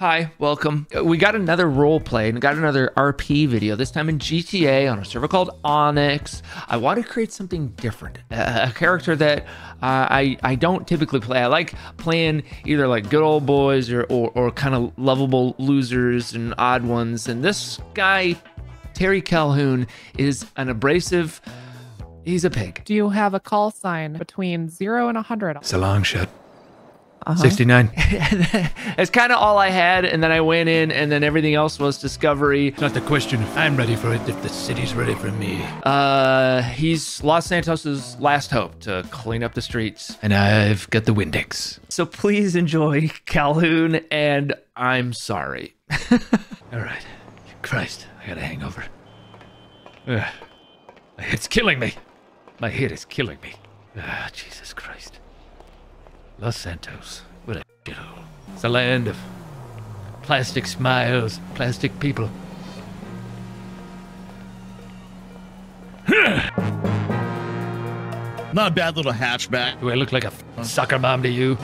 Hi, welcome. Uh, We got another role play and got another RP video, this time in GTA on a server called Onyx. I want to create something different, a, a character that uh, I, I don't typically play. I like playing either like good old boys or, or, or kind of lovable losers and odd ones. And this guy, Terry Calhoun, is an abrasive, he's a pig. Do you have a call sign between zero and a hundred? It's a long shot. Uh-huh. 69. That's kind of all I had, and then I went in, and then everything else was discovery. Not the question if I'm ready for it, if the city's ready for me. Uh, he's Los Santos's last hope to clean up the streets. And I've got the Windex. So please enjoy Calhoun, and I'm sorry. All right. Christ, I got a hangover. Ugh. My head's killing me. My head is killing me. Ah, Jesus Christ. Los Santos. What a shithole. It's a land of plastic smiles, plastic people. Not a bad little hatchback. Do I look like a soccer mom to you?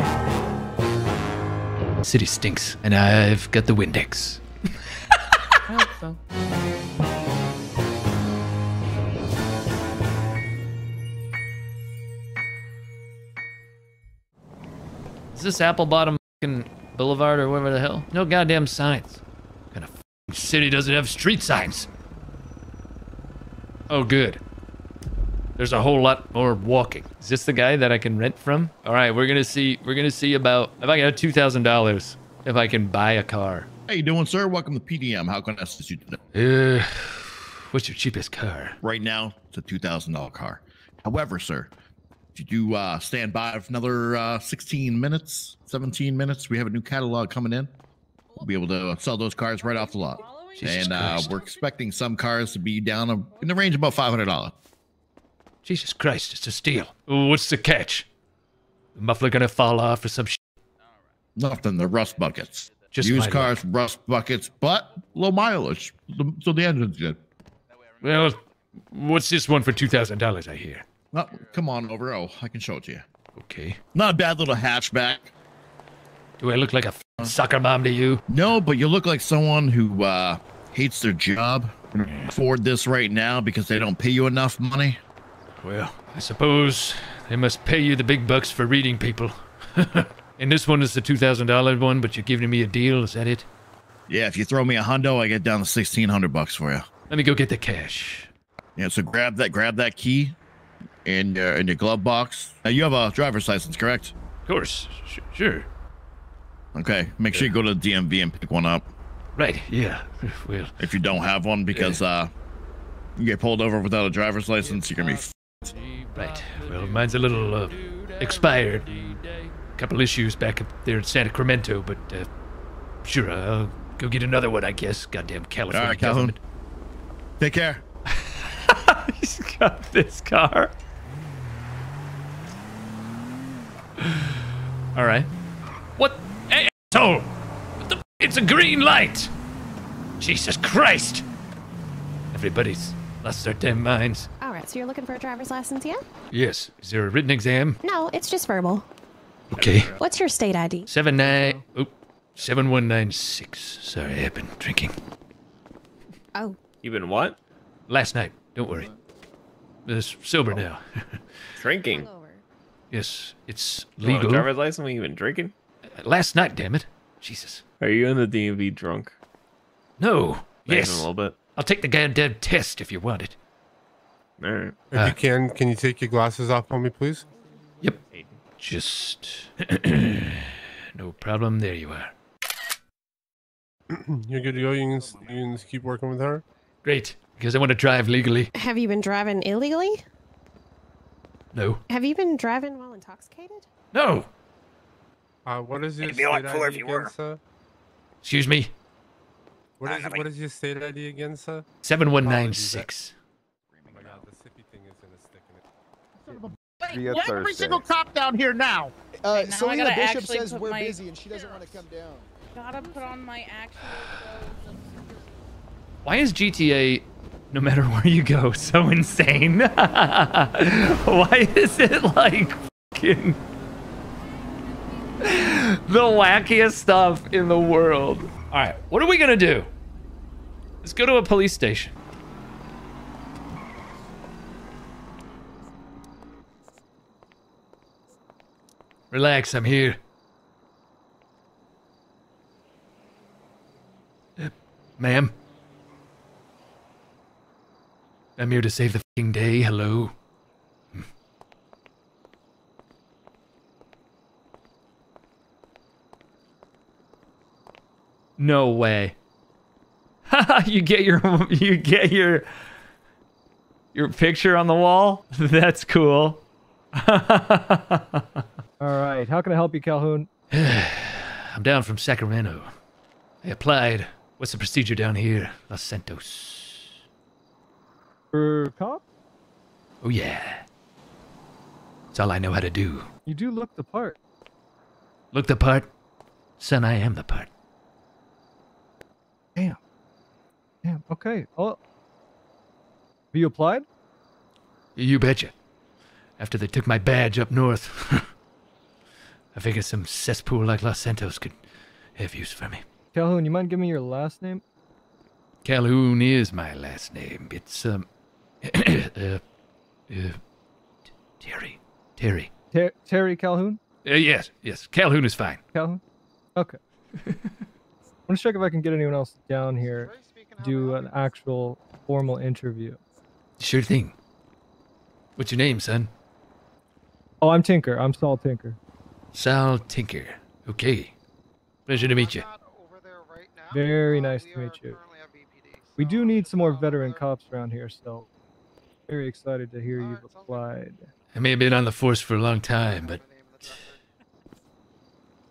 City stinks, and I've got the Windex. I hope so. This Apple Bottom Boulevard or whatever the hell? No goddamn signs. What kind of city doesn't have street signs? Oh, good. There's a whole lot more walking. Is this the guy that I can rent from? All right, we're gonna see. We're gonna see about if I got two thousand dollars, if I can buy a car. How you doing, sir? Welcome to PDM. How can I assist you today? Uh, what's your cheapest car? Right now, it's a two thousand dollar car. However, sir, if you do uh, stand by for another uh, sixteen minutes, seventeen minutes, we have a new catalog coming in. We'll be able to sell those cars right off the lot. Jesus and uh, we're expecting some cars to be down uh, in the range of about five hundred dollars. Jesus Christ, it's a steal. What's the catch? The muffler gonna fall off or some shit? Nothing. The rust buckets. Just used my cars, rust buckets, but low mileage. The- So the engine's good. Well, what's this one for two thousand dollars? I hear. Oh, come on over. Oh, I can show it to you. Okay. Not a bad little hatchback. Do I look like a sucker mom to you? No, but you look like someone who uh, hates their job. Can afford this right now because they don't pay you enough money. Well, I suppose they must pay you the big bucks for reading people. and this one is the two thousand dollar one, but you're giving me a deal. Is that it? Yeah, if you throw me a hundo, I get down to sixteen hundred bucks for you. Let me go get the cash. Yeah, so grab that, grab that key in your in your glove box. Now you have a driver's license, correct? Of course. Sh- sure. Okay, make sure you go to the DMV and pick one up Right. Yeah. Well, if you don't have one, because uh, you get pulled over without a driver's license, you're gonna be. F- right. Well, mine's a little uh, expired. Couple issues back up there in Santa Cremento, but uh, sure, I'll go get another one. I guess. Goddamn California All right, Calhoun. Take care. He's got this car. All right. What? Hey, asshole! What the? It's a green light! Jesus Christ! Everybody's lost their damn minds. All right, so you're looking for a driver's license, yeah? Yes. Is there a written exam? No, it's just verbal. Okay. What's your state ID? Seven nine. Oop. Seven one nine six. Sorry, I've been drinking Oh, You've been what? last night. Don't worry. It's sober oh. now. Drinking. Yes, it's You want a legal. driver's license when you been drinking? Last night, damn it. Jesus. Are you in the DMV drunk? No. Maybe Yes. A little bit. I'll take the goddamn test if you want it. All right. If Ah. you can, can you take your glasses off on me, please? Yep. Just. no problem. There you are. You're good to go. You can, you can just keep working with her. Great. Because I want to drive legally. have you been driving illegally? No. Have you been driving while intoxicated? No. Uh, what is your be state a lot ID cooler if you again, were. sir? Excuse me. What is, what is your state ID again, sir? 7196. Oh my god, the sippy thing is gonna stick in it. Let every single cop down here now. Uh, now Selena Bishop says we're my- busy and she doesn't want to come down. Gotta put on my actual clothes. Why is GTA, no matter where you go, so insane? Why is it like fucking. the wackiest stuff in the world. All right, what are we gonna do? Let's go to a police station. Relax, I'm here. Uh, ma'am? I'm here to save the fing day. Hello? No way. you get your you get your your picture on the wall. That's cool. All right. How can I help you, Calhoun? I'm down from Sacramento. I applied. What's the procedure down here? Los Santos. For cop? Oh, yeah. It's all I know how to do. You do look the part. Look the part. Son, I am the part. Damn. Damn. Okay. Oh. Have you applied? You betcha. After they took my badge up north, I figured some cesspool like Los Santos could have use for me. Calhoun, you mind giving me your last name? Calhoun is my last name. It's, um, uh, uh, Terry. Terry. Ter- Terry Calhoun? Uh, yes, yes. Calhoun is fine. Calhoun? Okay. I'm gonna check if I can get anyone else down here to do an actual formal interview. Sure thing. What's your name, son? Oh, I'm Tinker. I'm Saul Tinker. Sal Tinker. Okay. Pleasure to meet you. Very nice to meet you. We do need some more veteran cops around here, so very excited to hear you've applied. I may have been on the force for a long time, but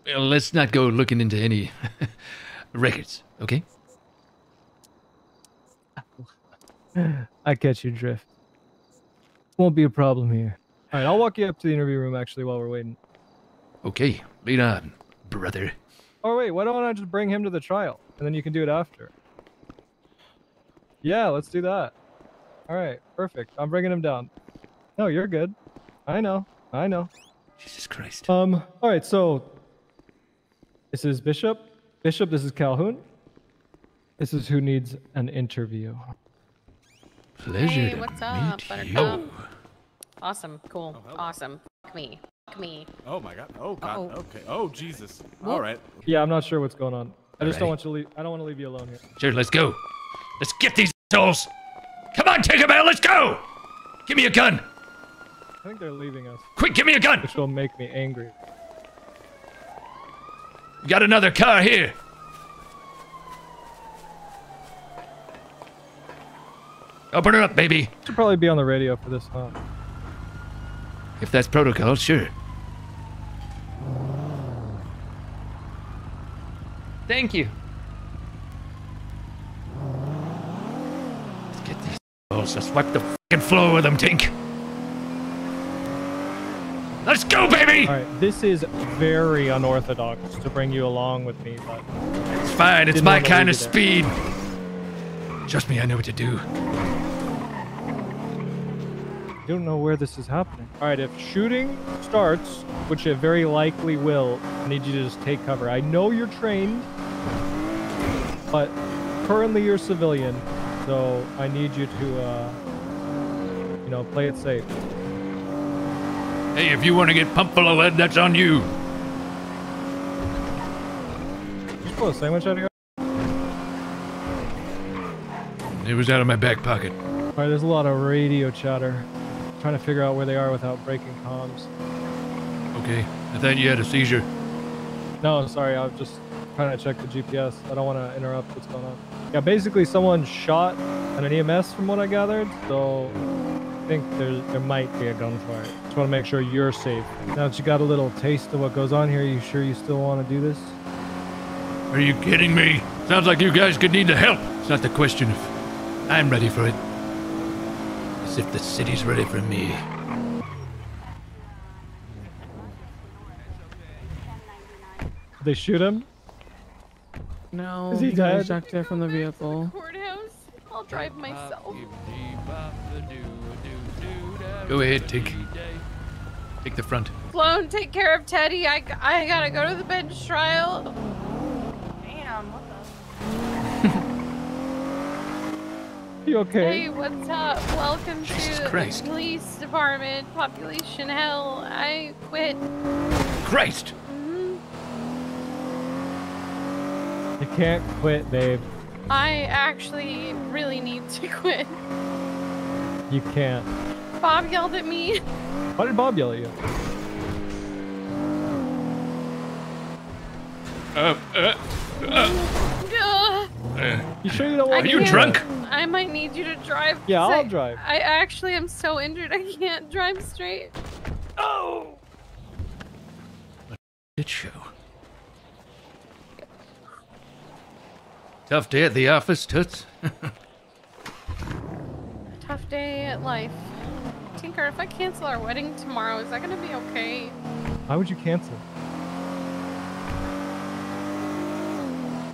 well, let's not go looking into any records, okay? I catch your drift. Won't be a problem here. All right, I'll walk you up to the interview room actually while we're waiting. Okay, lead on, brother. Oh wait, why don't I just bring him to the trial and then you can do it after? Yeah, let's do that. All right, perfect. I'm bringing him down. No, you're good. I know. I know. Jesus Christ. Um. All right. So this is Bishop. Bishop. This is Calhoun. This is who needs an interview. Pleasure Hey, to what's meet up, you. Buttercup? Awesome, cool, awesome. Fuck me, fuck me. Oh my god. Oh god. Uh-oh. Okay. Oh Jesus. Whoop. All right. Yeah, I'm not sure what's going on. I just don't want you to leave. I don't want to leave you alone here. Sure, let's go. Let's get these assholes. Come on, Tinkerbell, let's go. Give me a gun. I think they're leaving us, Quick, give me a gun. which will make me angry. We got another car here. Open her up, baby. Should probably be on the radio for this, huh? If that's protocol, sure. Thank you. Let's get assholes. Let's wipe the fucking floor with them, Tink. Let's go, baby. All right. This is very unorthodox to bring you along with me, but It's fine. It's my kind of speed. Trust me, I know what to do. I don't know where this is happening. All right. If shooting starts, which it very likely will, I need you to just take cover. I know you're trained, but currently you're civilian, so I need you to, uh, you know, play it safe. Hey, if you want to get pumped full of lead, that's on you. Did you pull a sandwich out of your? It was out of my back pocket. All right. There's a lot of radio chatter. Trying to figure out where they are without breaking comms. Okay, I thought you had a seizure. No, sorry, I was just trying to check the GPS. I don't want to interrupt what's going on. Yeah, basically someone shot at an EMS from what I gathered, so I think there, there might be a gunfire. Just want to make sure you're safe. Now that you got a little taste of what goes on here, are you sure you still want to do this? Are you kidding me? Sounds like you guys could need the help. It's not the question if I'm ready for it. As if the city's ready for me. They shoot him? No, Is he got dead? ejected from the vehicle. Courthouse. I'll drive myself. Go ahead, Tink. Take the front. Flown, take care of Teddy. I, I gotta go to the bench trial. Oh, damn, what the? You okay? Hey, what's up? Welcome Jesus to the police department. Population hell. I quit. Christ! You can't quit, babe. I actually really need to quit. You can't. Bob yelled at me. Why did Bob yell at you? Uh, uh, Ugh. uh, You sure you don't want Are you drunk? I might need you to drive. Yeah, I'll I- drive. I actually am so injured I can't drive straight. oh! Shit show. Tough day at the office, Toots. Tough day at life. Tinker, if I cancel our wedding tomorrow, is that gonna be okay? Why would you cancel?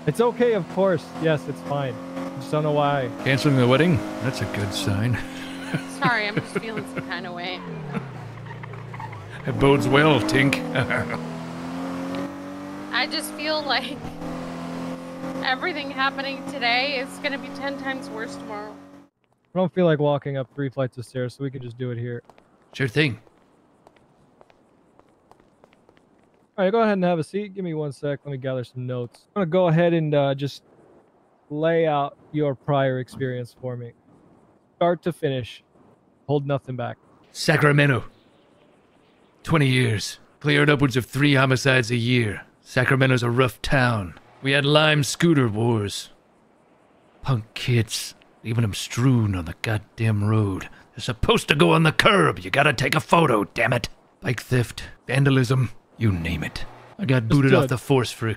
It's okay, of course. Yes, it's fine. I just don't know why. Canceling the wedding? That's a good sign. Sorry, I'm just feeling some kind of way. It bodes well, Tink. I just feel like everything happening today is gonna be ten times worse tomorrow. I don't feel like walking up three flights of stairs, so we can just do it here. sure thing. All right, go ahead and have a seat. Give me one sec. Let me gather some notes. I'm gonna go ahead and uh, just lay out your prior experience for me, start to finish. Hold nothing back. Sacramento. 20 years. Cleared upwards of three homicides a year. Sacramento's a rough town. We had lime scooter wars. Punk kids, leaving them strewn on the goddamn road. They're supposed to go on the curb. You gotta take a photo, damn it. Bike theft, vandalism, you name it. I got booted off the force for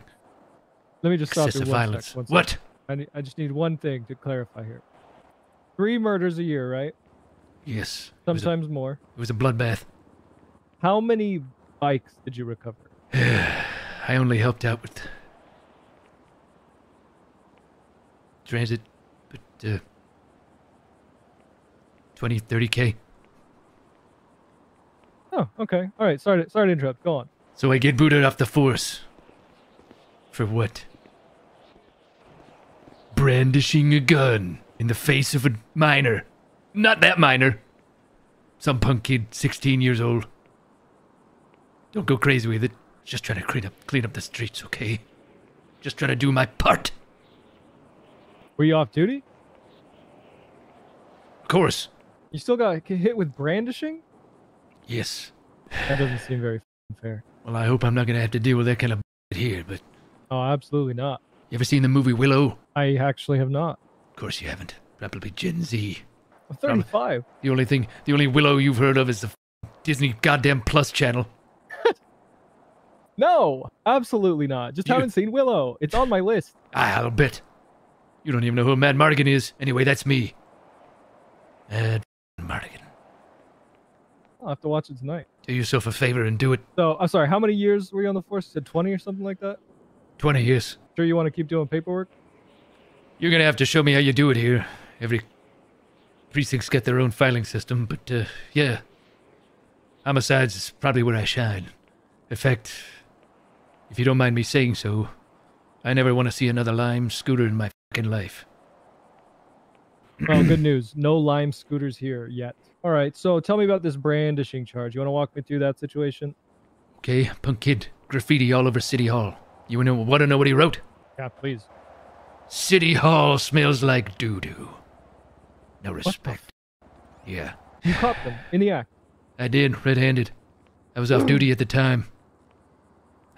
Let me just stop you excessive sec, violence. sec. What? I, need, I just need one thing to clarify here. Three murders a year, right? Yes. It a, Sometimes more. it was a bloodbath. How many bikes did you recover? I only helped out with transit, but uh, 20, 30k. Oh, okay. All right. Sorry to, sorry to interrupt. Go on. So I get booted off the force. For what? Brandishing a gun in the face of a minor. Not that minor. Some punk kid, 16 years old. Don't go crazy with it. Just trying to clean up, clean up the streets, okay? Just trying to do my part. Were you off duty? Of course. You still got hit with brandishing? Yes. That doesn't seem very fair. Well, I hope I'm not gonna have to deal with that kind of here, but Oh, absolutely not. you ever seen the movie Willow? I actually have not. Of course you haven't. Probably Gen Z. I'm 35. The only thing, the only Willow you've heard of is the Disney goddamn Plus channel. No, absolutely not. Just You- haven't seen Willow. It's on my list. Ah, I'll bet. You don't even know who Madmartigan is. Anyway, that's me. Mad Mardigan. I'll have to watch it tonight. Do yourself a favor and do it. So, I'm sorry, how many years were you on the force? You said 20 or something like that? 20 years. Sure you want to keep doing paperwork? You're gonna have to show me how you do it here. Every precinct's got their own filing system, but uh, yeah. Homicides is probably where I shine. In fact, if you don't mind me saying so, I never want to see another lime scooter in my fucking life. Well, oh, good news. No lime scooters here yet. All right, so tell me about this brandishing charge. You want to walk me through that situation? Okay, punk kid, graffiti all over City Hall. You wanna, wanna know what he wrote? Yeah, please. City Hall smells like doo doo. No respect. Yeah, You caught them in the act. I did, red handed. I was off duty at the time.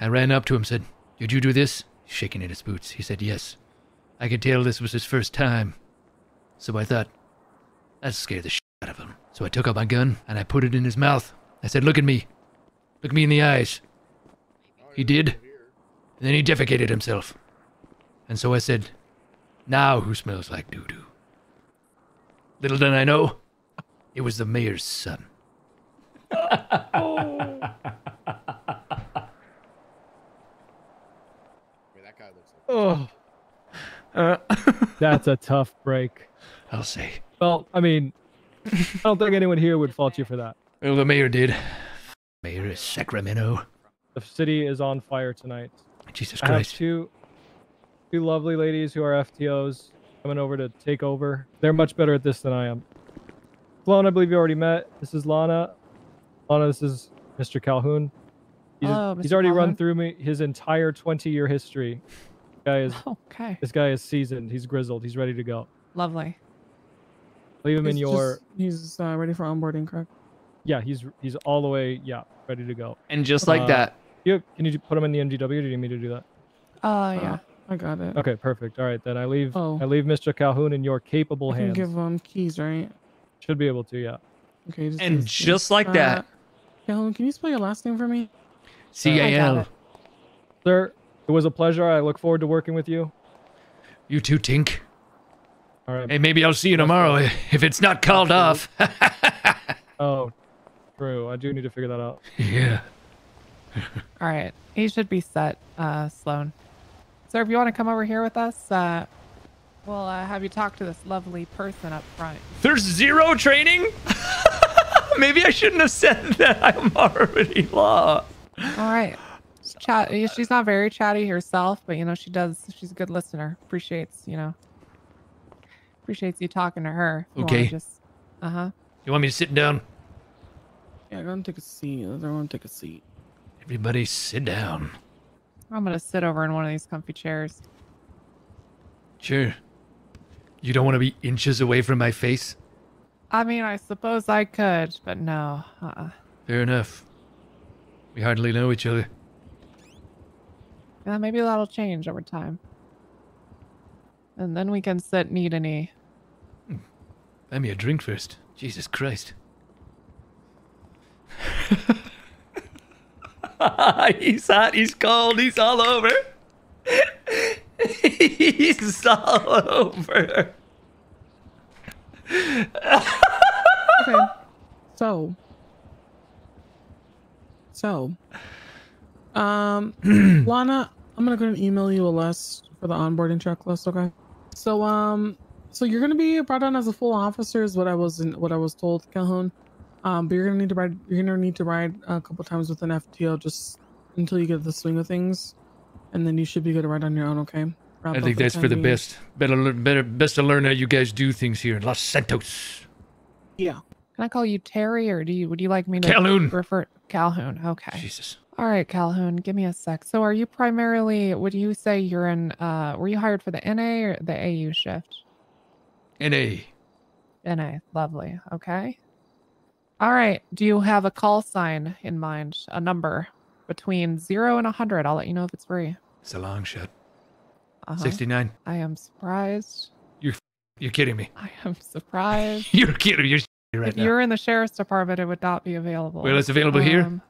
I ran up to him, said, Did you do this? Shaking in his boots. He said, Yes. I could tell this was his first time. So I thought, I'd scare the shit out of him. So I took out my gun and I put it in his mouth. I said, Look at me. Look me in the eyes. He did. And then he defecated himself. And so I said, Now who smells like doo doo? Little did I know, it was the mayor's son. Oh. Uh, That's a tough break. I'll say. Well, I mean, I don't think anyone here would fault you for that. Well, the mayor did. Mayor is Sacramento. The city is on fire tonight. Jesus Christ. I have Christ. two two lovely ladies who are FTOs coming over to take over. They're much better at this than I am. Sloan, I believe you already met. This is Lana. Lana, this is Mr. Calhoun. He's, Hello, he's Mr. already run through me his entire 20 year history. This guy is Okay. this guy is seasoned. He's grizzled. He's ready to go. Lovely. Leave him in your just- he's uh, ready for onboarding, correct? yeah. He's he's all the way yeah ready to go. And just like Uh, that, You, can you put him in the MGW? Or do you need me to do that? Uh, yeah. I got it. Okay, perfect. All right, then I leave. Oh. I leave Mr. Calhoun in your capable I can hands. give him keys, right? Should be able to, yeah. Okay. Just And just like that- Uh, Calhoun, can you spell your last name for me? C A I got L. it. Sir, it was a pleasure. I look forward to working with you. You too, Tink. All right. Hey, maybe I'll see you tomorrow if it's not called off. Oh, true. I do need to figure that out. yeah. All right. He should be set, uh, Sloan. Sir, if you want to come over here with us, uh, we'll uh, have you talk to this lovely person up front. There's zero training? Maybe I shouldn't have said that. I'm already lost. All right. She's Chat. She's not very chatty herself, but you know she does. She's a good listener. Appreciates you know. Appreciates you talking to her. if you wanna Okay. Just. Uh huh. You want me to sit down? Yeah, go and take a seat. Everyone take a seat. Everybody sit down. I'm gonna sit over in one of these comfy chairs. Sure. You don't want to be inches away from my face? I mean, I suppose I could, but no. Uh-uh. Fair enough. We hardly know each other. Yeah, maybe that'll change over time. And then we can sit eat and eat. Buy me a drink first. Jesus Christ. he's hot, he's cold, he's all over. he's all over. okay. So. So. Um, Lana, I'm gonna go and email you a list for the onboarding checklist. Okay. So um, so you're gonna be brought on as a full officer is what I was in, what I was told, Calhoun. Um, but you're gonna need to ride. You're gonna need to ride a couple times with an FTO just until you get the swing of things, and then you should be good to ride on your own. Okay. Wrap I think that's for the being. best. Better, learn- better, best to learn how you guys do things here in Los Santos. Yeah. Can I call you Terry, or do you would you like me to Calhoun. refer Calhoun? Okay. Jesus. All right, Calhoun, give me a sec. So, are you primarily? Would you say you're in? Uh, were you hired for the NA or the AU shift? NA. NA. Lovely. Okay. All right. Do you have a call sign in mind? A number between zero and a hundred? I'll let you know if it's free. It's a long shot. Uh-huh. 69. I am surprised. You're, you're kidding me. I am surprised. You're kidding. You're right if now. you're in the sheriff's department, it would not be available. Well, it's available here?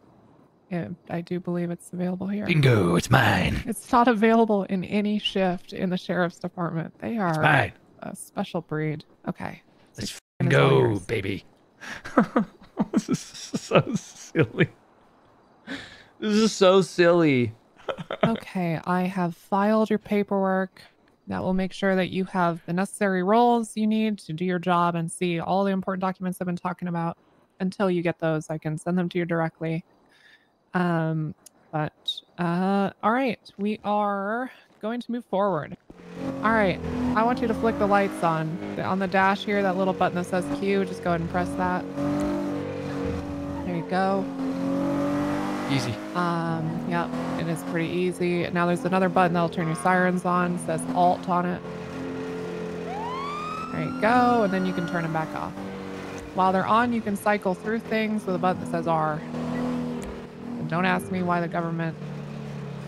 Yeah, I do believe it's available here. Bingo, it's mine. It's not available in any shift in the sheriff's department. They are a special breed. Okay. Let's go, baby. this is so silly. This is so silly. okay, I have filed your paperwork. That will make sure that you have the necessary roles you need to do your job and see all the important documents I've been talking about. Until you get those, I can send them to you directly. Um, but uh, all right, we are going to move forward. All right, I want you to flick the lights on on the dash here. That little button that says Q. Just go ahead and press that. There you go. Easy. Um, yep, it is pretty easy. Now there's another button that'll turn your sirens on. It says Alt on it. There you go, and then you can turn them back off. While they're on, you can cycle through things with a button that says R. And don't ask me why the government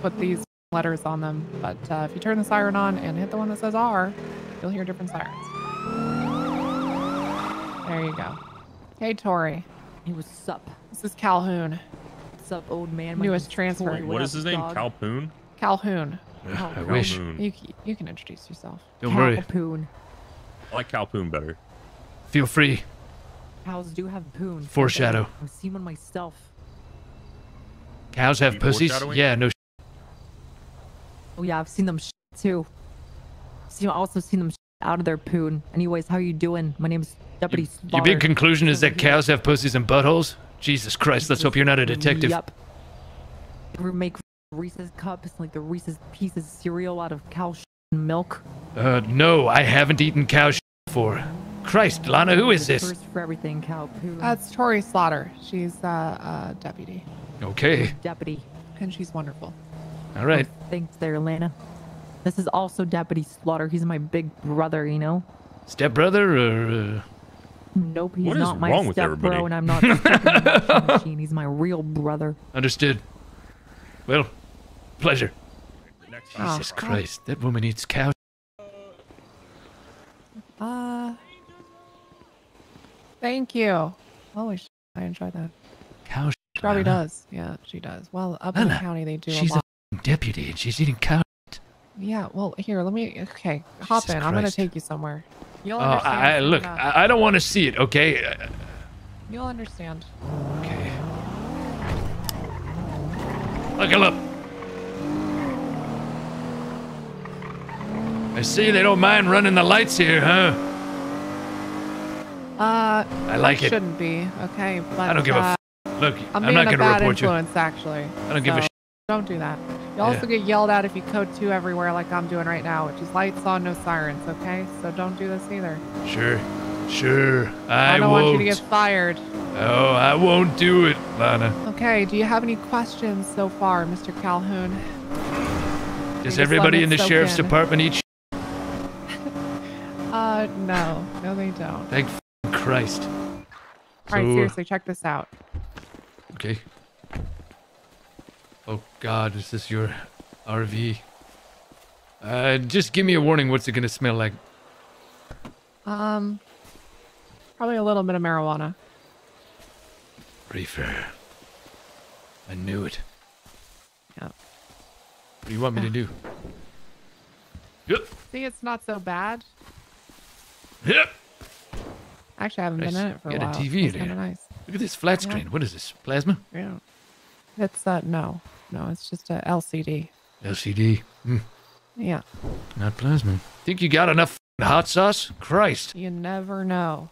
put these letters on them, but uh, if you turn the siren on and hit the one that says R, you'll hear different sirens. There you go. Hey, Tori. Hey, what's up? This is Calhoun. What's up, old man? My Newest name's transfer. Tori. What is up, his name? dog? Calpoon? Calhoun. Oh, I wish. Calhoun. You, you can introduce yourself. Don't worry. Calpoon. I like Calpoon better. Feel free. Cows do have poon. Foreshadow. I've seen one myself. Cows have pussies? foreshadowing? Yeah, no. sh- Oh yeah, I've seen them sh- too. See, I also seen them sh- out of their poon. Anyways, how are you doing? My name's Deputy. Your big conclusion is that here. cows have pussies and buttholes? Jesus Christ, let's hope you're not a detective. Yep. Ever make Reese's cups like the Reese's pieces of cereal out of cow sh- and milk? Uh, no, I haven't eaten cow shit before. Christ, Lana, who is this? First for everything, cow poo. That's Tori Slaughter. She's uh, a deputy, Okay, Deputy. and she's wonderful. all right. Thanks there, Lana. This is also Deputy Slaughter. He's my big brother, you know? Stepbrother or. Uh... Nope, he's What is not my wrong with step everybody? bro, and I'm not stuck the machine. He's my real brother. Understood. Well, pleasure. Oh, Jesus Christ, that woman eats cow. Uh, thank you. Holy sh! I enjoy that. Cow. She probably does. Yeah, she does. Well, up in the county they do She's a lot. a deputy and she's eating cow. Yeah. Well, here, let me. Okay, hop Jesus in. I'm gonna take you somewhere. You'll Oh, understand. I, I- look. I, don't want to see it, okay? You'll understand. Okay. Buckle up. I see they don't mind running the lights here, huh? Uh, I like it. Shouldn't be okay, but I don't give a uh, Look, I'm, I'm being not a going to bad report you. influence, actually. I don't give a sh- Don't do that. You Yeah. also get yelled at if you code two everywhere, like I'm doing right now, which is lights on, no sirens. Okay, so don't do this either. Sure, sure. I, don't won't. want you to get fired. Oh, I won't do it, Lana. Okay, do you have any questions so far, Mr. Calhoun? Does everybody in the sheriff's in. department eat? sh- Uh, no, no, they don't. Thank Christ. All right, So, uh, seriously, check this out. Okay. Oh God, is this your RV? Uh, just give me a warning. What's it gonna smell like? Um, probably a little bit of marijuana. Reefer. I knew it. Yep. What do you want me to do? Yep. See, it's not so bad. Yep. Actually, I haven't Nice. been in it for a while. Got a. TV in It's kind here. of nice. Look at this flat Yeah. screen. What is this? Plasma? Yeah. It's uh no, no, it's just a LCD. LCD. Hmm. Yeah. Not plasma. Think you got enough hot sauce? Christ. You never know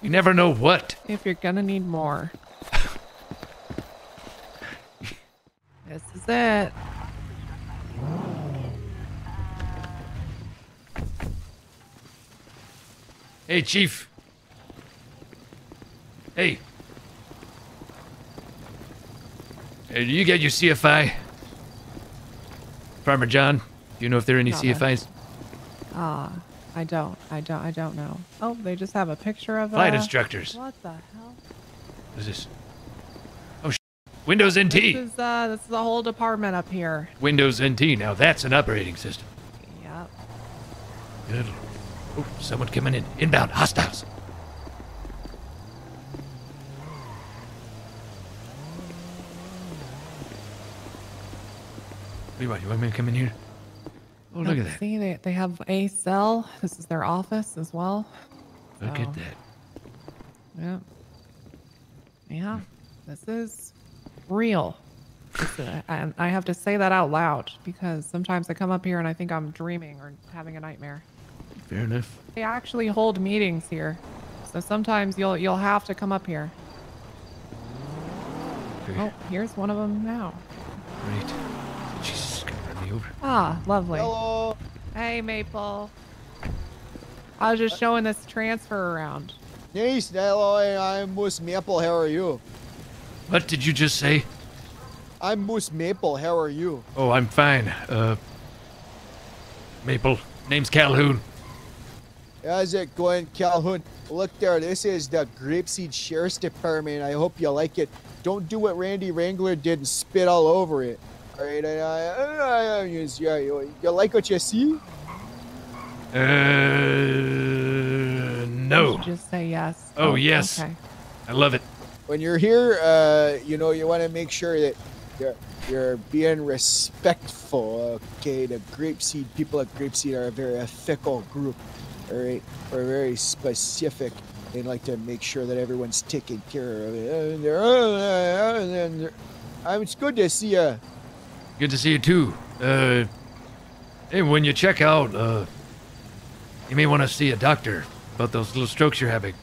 You never know what. if you're gonna need more. this is it. Hey, Chief. Hey. Hey, do you get your CFI? Farmer John, do you know if there are any Not. CFIs? Ah, I don't, I don't, I don't know. Oh, they just have a picture of Flight uh, instructors. What the hell? What is this? Oh, sh- Windows NT. This is uh, this is a whole department up here. Windows NT. Now that's an operating system. Yep. Good. Oh, someone coming in. Inbound. Hostiles. What do you want? You want me to come in here? Oh, look at that. See, they they have a cell. This is their office as well. Look So, at um, that. Yeah. Yeah. This is real. This uh, and I have to say that out loud because sometimes I come up here and I think I'm dreaming or having a nightmare. Fair enough. They actually hold meetings here. So sometimes you'll you'll have to come up here. Okay. Oh, here's one of them now. Great. Jesus, it's gonna run me over. Ah, lovely. Hello. Hey, Maple. I was just showing this transfer around. Nice. Hello, I'm Moose Maple. How are you? What did you just say? I'm Moose Maple. How are you? Oh, I'm fine. Uh, Maple. Name's Calhoun. How's it going, Calhoun? Look there. This is the Grapeseed Sheriff's Department. I hope you like it. Don't do what Randy Wrangler did and spit all over it. All right. I, I, I, I, yeah, you, you like what you see? Uh, no. Just say yes? Oh, yes. Okay. I love it. When you're here, uh, you know, you want to make sure that you're, you're being respectful. Okay. The Grapeseed people at Grapeseed are a very fickle group. All right. We're very specific. They like to make sure that everyone's taken care of. And they're- uh, and they're- uh, It's good to see you. Good to see you too. Uh, hey, when you check out, uh, you may want to see a doctor about those little strokes you're having.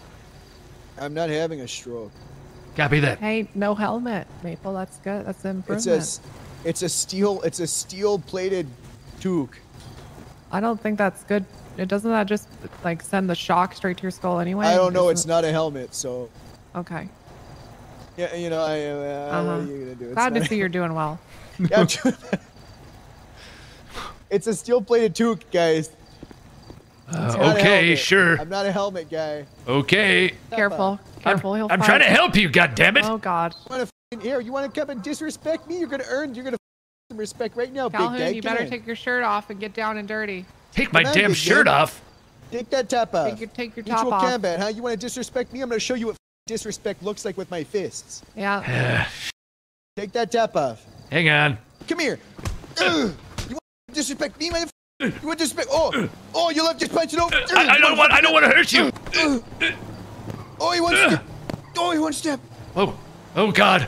I'm not having a stroke. Copy that. Hey, no helmet, Maple. That's good. That's an It's improvement. it's a steel, it's a steel plated toque. I don't think that's good. It doesn't that just like send the shock straight to your skull anyway? I don't know. It's not a helmet, so Okay. yeah, you know, I, uh, Uh-huh. are you gonna do? It's Glad to not- see you're doing well. Yeah, it's a steel plated toque, guys. Uh, okay, sure. I'm not a helmet guy. Okay. Careful, careful. He'll. I'm trying to help you, goddammit. Oh God. You wanna f***ing here? You want to come and disrespect me? You're gonna earn. You're gonna f- some respect right now, Calhoun, big guy. you better in. take your shirt off and get down and dirty. Take my damn shirt guy. off. Take that top off. Take your take your top Mutual off. combat, huh? You want to disrespect me? I'm gonna show you what disrespect looks like with my fists. Yeah. Take that top off. Hang on. Come here. Ugh. You want to disrespect me, man? You want to disrespect? Oh, oh, you left just punching over. I, I don't want. I don't want to hurt you. Oh, he wants step. Oh, he wants step. Oh, oh God.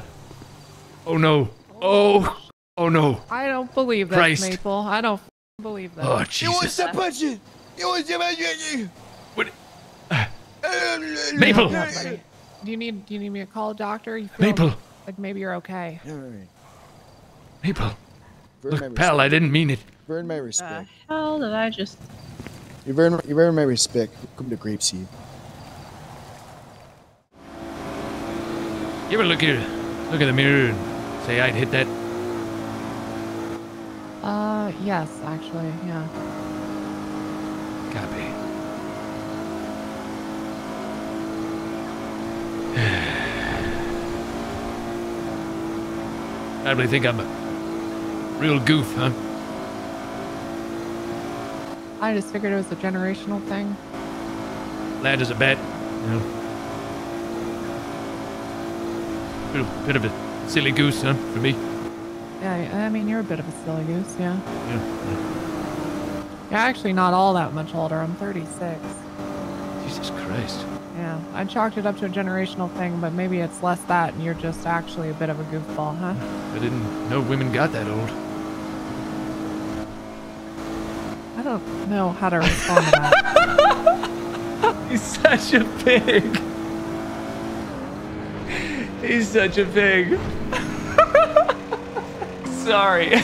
Oh no. Oh, oh no. I don't believe that, Christ. Maple. I don't believe that. Oh You want Jesus. step punching? You want step punching? What? Uh, Maple. Maple. Do you need do you need me to call a doctor? You feel Maple. Like maybe you're okay. Maple. Burn Look, pal, I didn't mean it. Burn my respect. The Hell did I just? You burn. You burn my respect. Welcome to Grapeseed. You ever look here, look at the mirror and say I'd hit that? Uh, yes, actually, yeah. Copy. really think I'm a real goof, huh? I just figured it was a generational thing. Lad is a bet, you know. Bit, bit of a silly goose, huh, for me. Yeah, I mean you're a bit of a silly goose, yeah. Yeah. You're actually not all that much older. I'm 36. Jesus Christ. Yeah, I chalked it up to a generational thing, but maybe it's less that, and you're just actually a bit of a goofball, huh? I didn't know women got that old. I don't know how to respond to that. He's such a pig. He's such a pig. Sorry.